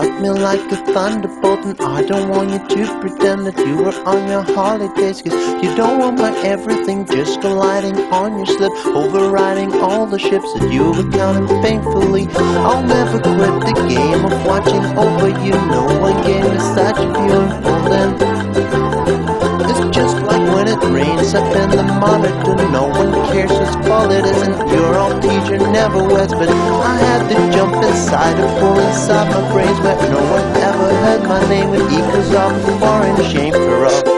like a thunderbolt And I don't want you to pretend that you were on your holidays Cause you don't want my everything just colliding on your slip Overriding all the ships that you were counting painfully I'll never quit the game of watching over you. No one gave me such a it up in the monitor No one cares. Whose fault it is And your old teacher never wets But I had to jump inside a pool inside my brains Where no one ever heard my name. With equals of foreign shame for all